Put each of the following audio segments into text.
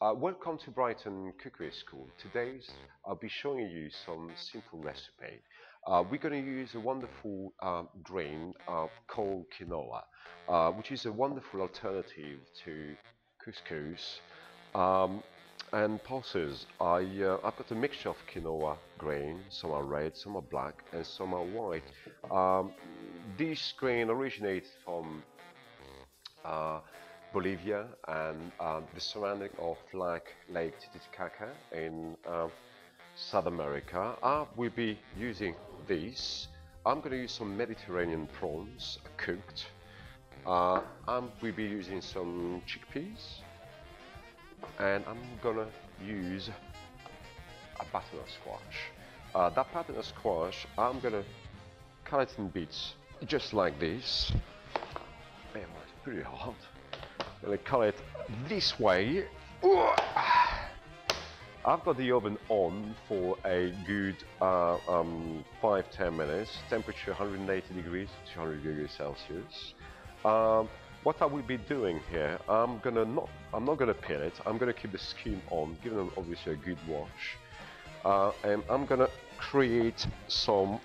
Uh, welcome to Brighton Cookery School. Today I'll be showing you some simple recipe. Uh, we're going to use a wonderful um, grain uh, called quinoa, uh, which is a wonderful alternative to couscous um, and pulses. I, uh, I put a mixture of quinoa grain, some are red, some are black and some are white. Um, this grain originates from uh, Bolivia and uh, the surrounding of like Lake Titicaca in uh, South America. I will be using these. I'm going to use some Mediterranean prawns cooked. Uh, I will be using some chickpeas and I'm gonna use a butternut squash. Uh, that butternut squash, I'm gonna cut it in bits, just like this. Man, it's pretty hot. Gonna cut it this way. I've got the oven on for a good uh, um, 5-10 minutes, temperature 180 degrees, 200 degrees Celsius. Um, what I will be doing here, I'm gonna not, I'm not gonna peel it. I'm gonna keep the skin on, give them obviously a good wash, uh, and I'm gonna create some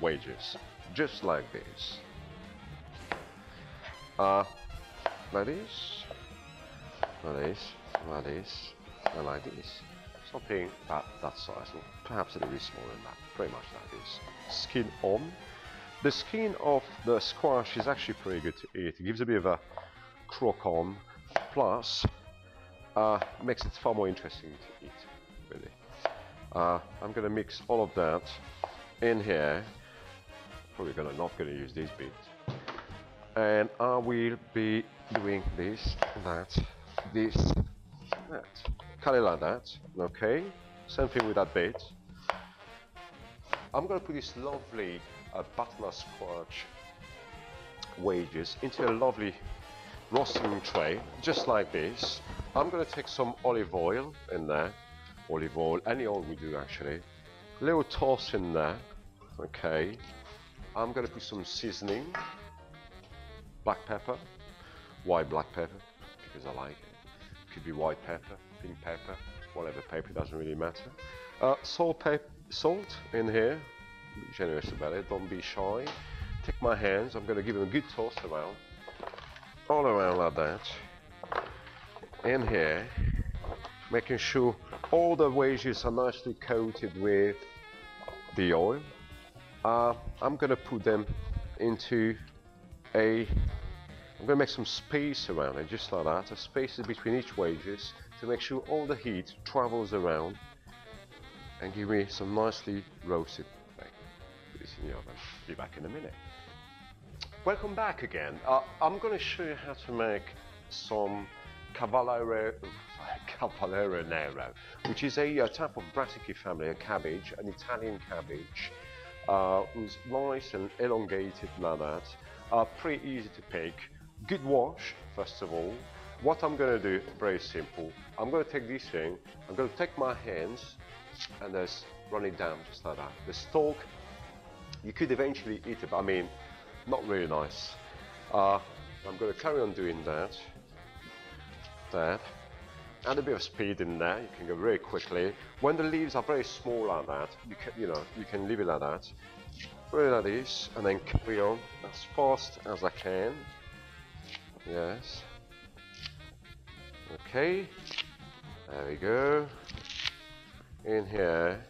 wedges, just like this. Uh, like this, like this, like this, and like this. Something that that size, perhaps a little bit smaller than that. Pretty much like this. Skin on. The skin of the squash is actually pretty good to eat. It gives a bit of a crock on, plus uh, makes it far more interesting to eat, really. Uh, I'm going to mix all of that in here. Probably gonna not to use this bit. And I will be doing this, that, this, that. Cut it like that, okay? Same thing with that bit. I'm to put this lovely uh, butternut squash wedges into a lovely roasting tray, just like this. I'm to take some olive oil in there, olive oil, any oil we do actually. A little toss in there, okay. I'm going to put some seasoning, black pepper, white black pepper, because I like it. Could be white pepper, pink pepper, whatever pepper, doesn't really matter. Uh, salt, salt in here, be generous about it, don't be shy. Take my hands, I'm going to give them a good toss around, all around like that. In here, making sure all the wedges are nicely coated with the oil. Uh, I'm going to put them into a I'm going to make some space around it, just like that, a spaces between each wedges to make sure all the heat travels around and give me some nicely roasted Put this in the oven. Be back in a minute. Welcome back again. Uh, I'm going to show you how to make some Cavolo, Cavolo Nero, which is a, a, type of brassica family, a cabbage, an Italian cabbage, uh, who's nice and elongated that. Uh, pretty easy to pick. Good wash, first of all. What I'm going to do, very simple. I'm going to take this thing, I'm going to take my hands and just run it down just like that. The stalk you could eventually eat it, but I mean, not really nice. Uh, I'm going to carry on doing that. That. Add a bit of speed in there, you can go very quickly. When the leaves are very small like that, you can, you know, you can leave it like that. It like this, and then carry on as fast as I can. Yes. Okay. There we go. In here.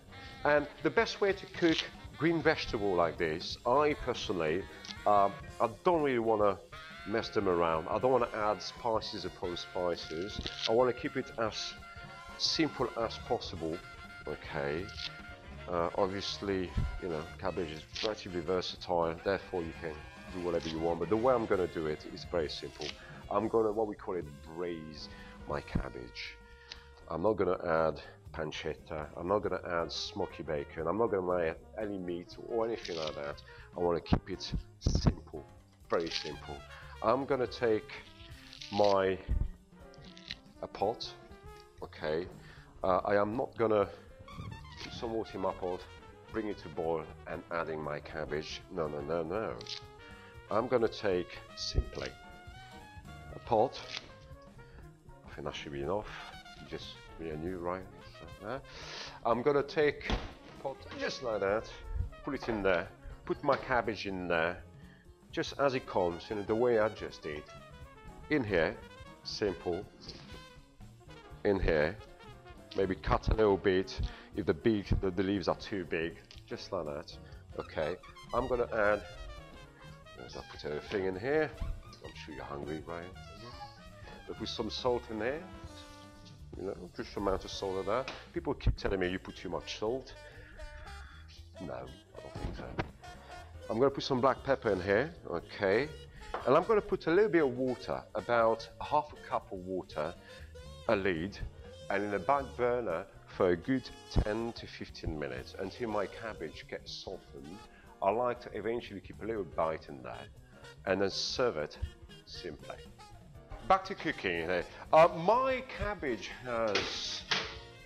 And the best way to cook green vegetable like this, I personally, um, I don't really want to mess them around. I don't want to add spices upon spices. I want to keep it as simple as possible. Okay. Uh, obviously, you know, cabbage is relatively versatile, therefore you can do whatever you want. But the way I'm going to do it is very simple. I'm going to, what we call it, braise my cabbage. I'm not going to add pancetta. I'm not going to add smoky bacon. I'm not going to add any meat or anything like that. I want to keep it simple, very simple. I'm to take my a pot, okay. Uh, I am not to put some water in my pot, bring it to boil and adding my cabbage. No, no, no, no. I'm gonna take simply a pot. I think that should be enough. Just me and you, right? I'm gonna take pot just like that, put it in there, put my cabbage in there, just as it comes, you know, the way I just did. In here, simple. In here, maybe cut a little bit if the big the, the leaves are too big, just like that. Okay, I'm gonna add. As I put everything in here, I'm sure you're hungry, right? But put some salt in there. You know, just amount of salt in there. People keep telling me you put too much salt. No, I'm going to put some black pepper in here, okay? And I'm going to put a little bit of water, about half a cup of water, a lid, and in a back burner for a good 10 to 15 minutes until my cabbage gets softened. I like to eventually keep a little bite in there and then serve it simply. Back to cooking. Uh, my cabbage has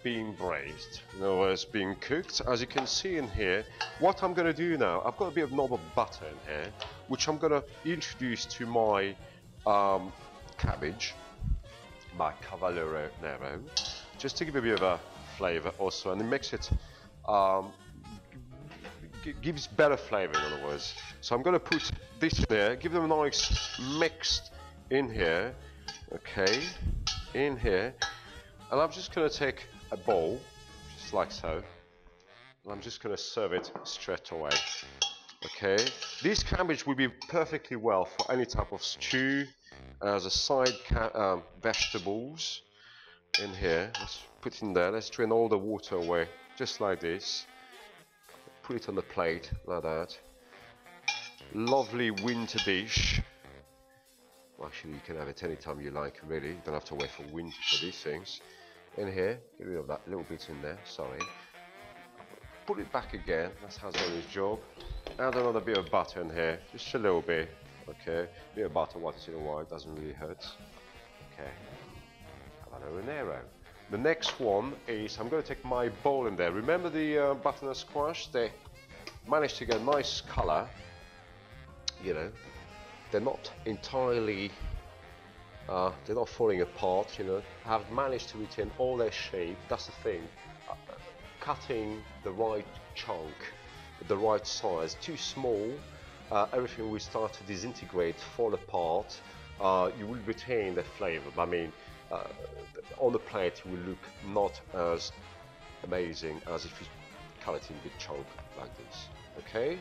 being braised, in other words, being cooked. As you can see in here, what I'm going to do now, I've got a bit of knob of butter in here, which I'm going to introduce to my um, cabbage, my Cavolo Nero, just to give a bit of a flavour also, and it makes it, um, gives better flavour in other words. So I'm going to put this in there, give them a nice mixed in here, okay, in here, and I'm just going to take a bowl, just like so. And I'm just going to serve it straight away. Okay, this cabbage will be perfectly well for any type of stew, as a side um, vegetables in here. Let's put in there. Let's drain all the water away, just like this. Put it on the plate like that. Lovely winter dish. Well, actually, you can have it anytime you like, really. You don't have to wait for winter for these things in here. Get rid of that little bit in there, sorry. Put it back again, that's how it's doing its job. Add another bit of butter in here, just a little bit, okay. A bit of butter once in a while, doesn't really hurt. Okay, Habanero Nero. The next one is, I'm going to take my bowl in there. Remember the uh, butternut squash? They managed to get a nice colour, you know. They're not entirely uh, they're not falling apart, you know, have managed to retain all their shape. That's the thing. Uh, cutting the right chunk, the right size, too small, uh, everything will start to disintegrate, fall apart. Uh, you will retain the flavor. I mean, uh, on the plate, it will look not as amazing as if you cut it in big chunk like this. Okay.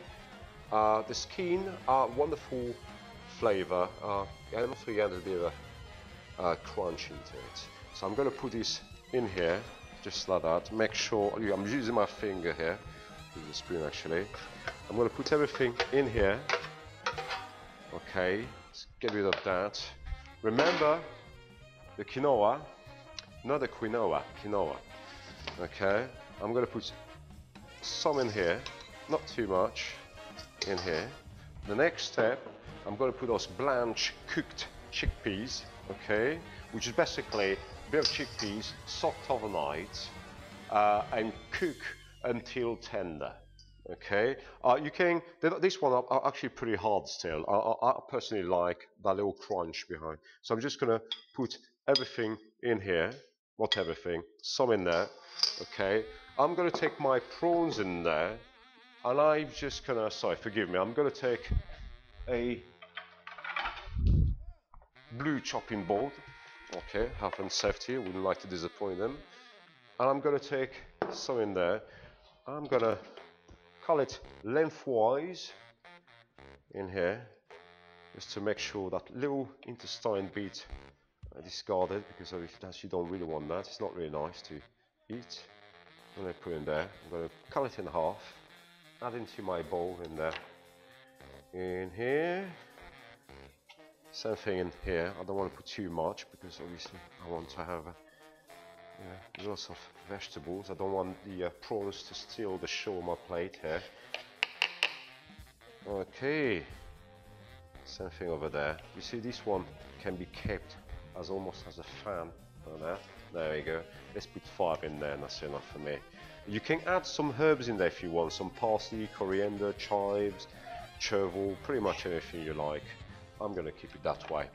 Uh, the skin wonderful flavor. Uh, and also again, a bit a uh, crunch into it. So I'm going to put this in here, just like that. Make sure, I'm using my finger here, the spoon actually. I'm going to put everything in here. Okay, let's get rid of that. Remember the quinoa, not the quinoa, quinoa. Okay, I'm going to put some in here, not too much in here. The next step, I'm going to put those blanched cooked chickpeas okay, which is basically a bit of chickpeas soaked overnight uh, and cook until tender. Okay, uh, you can. This one are actually pretty hard still. I, I, personally like that little crunch behind. So I'm just gonna put everything in here, not everything, some in there. Okay, I'm gonna take my prawns in there, and I'm just gonna. Sorry, forgive me. I'm gonna take a blue chopping board. Okay, health and safety, wouldn't like to disappoint them. And I'm to take some in there. I'm to call it lengthwise in here, just to make sure that little intestine bit discarded, because if you don't really want that, it's not really nice to eat. I'm to put in there. I'm to cut it in half, add into my bowl in there. In here, same thing in here. I don't want to put too much because obviously I want to have uh, lots of vegetables. I don't want the uh, prawns to steal the show on my plate here. Okay. Same thing over there. You see this one can be kept as almost as a fan. There. there we go. Let's put five in there that's enough for me. You can add some herbs in there if you want. Some parsley, coriander, chives, chervil, pretty much anything you like. I'm gonna keep it that way.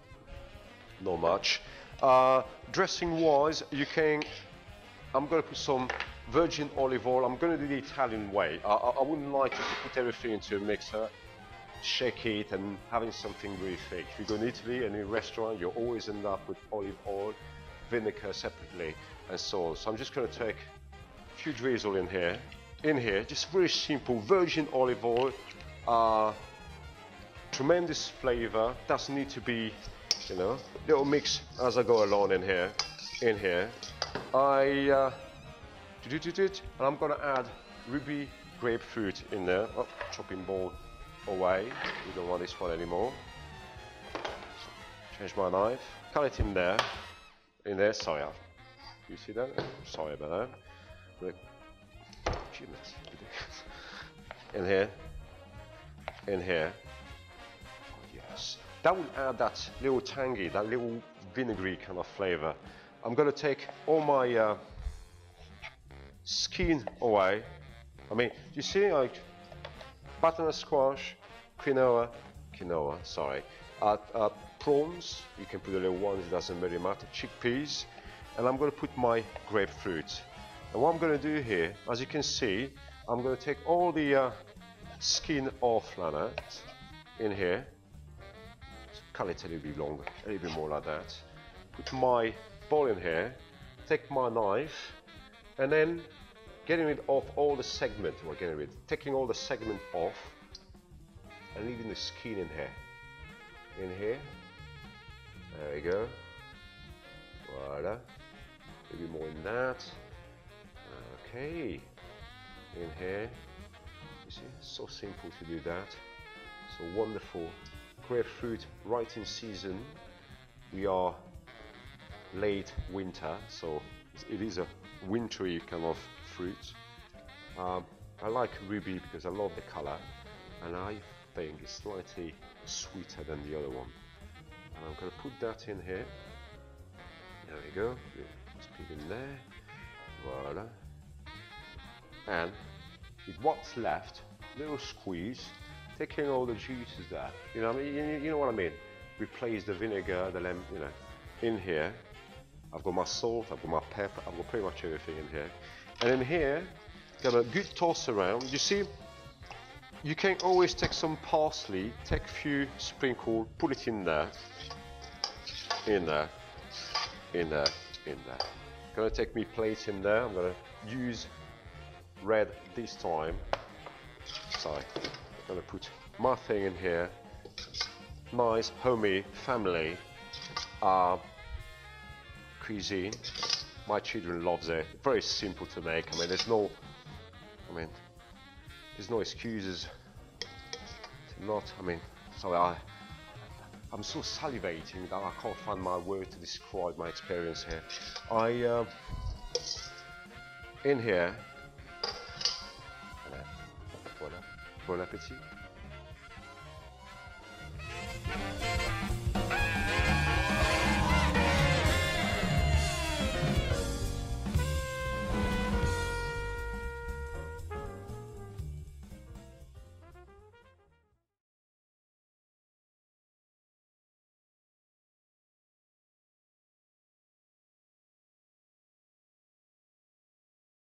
Not much. Uh, dressing wise, you can. I'm gonna put some virgin olive oil. I'm gonna do the Italian way. I, I, wouldn't like to put everything into a mixer, shake it, and having something really thick. If you go in Italy, any restaurant, you always end up with olive oil, vinegar separately, and so on. So I'm just gonna take a few drizzle in here, in here, just very simple virgin olive oil. Uh, tremendous flavor. Doesn't need to be, you know, little mix as I go along in here, in here. I. Uh, and I'm gonna add ruby grapefruit in there. Oh, chopping board away. We don't want this one anymore. Change my knife. Cut it in there. In there. Sorry, you see that? Sorry about that. In here. In here. That will add that little tangy, that little vinegary kind of flavor. I'm gonna take all my uh, skin away. I mean, you see, like butternut squash, quinoa, quinoa, sorry, uh, uh, prawns, you can put the little ones, it doesn't really matter, chickpeas, and I'm going to put my grapefruit. And what I'm going to do here, as you can see, I'm going to take all the uh, skin off that, in here, cut it a little bit longer, a little bit more like that, put my bowl in here, take my knife, and then getting rid of all the segment, or getting rid, taking all the segment off and leaving the skin in here. In here. There we go. Voila. Maybe more in that. Okay. In here. You see, so simple to do that. So wonderful. Grapefruit right in season. We are late winter, so it is a wintry kind of fruit. Um, I like ruby because I love the color and I think it's slightly sweeter than the other one. And I'm going to put that in here. There we go. Put in there. Voila. And with what's left, little squeeze, taking all the juices there. You know, I mean, you, you know what I mean. Replace the vinegar, the lemon, you know, in here. I've got my salt, I've got my pepper, I've got pretty much everything in here. And in here, got a good toss around. You see, you can always take some parsley, take a few sprinkle, put it in there, in there, in there, in there. Gonna take me plate in there. I'm gonna use red this time. Sorry, gonna put my thing in here. Nice, homey, family. Uh, cuisine. My children loves it. Very simple to make. I mean, there's no, I mean, there's no excuses to not. I mean, sorry, I, I'm so salivating that I can't find my word to describe my experience here. I, uh, in here, Bon appétit.